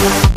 We'll.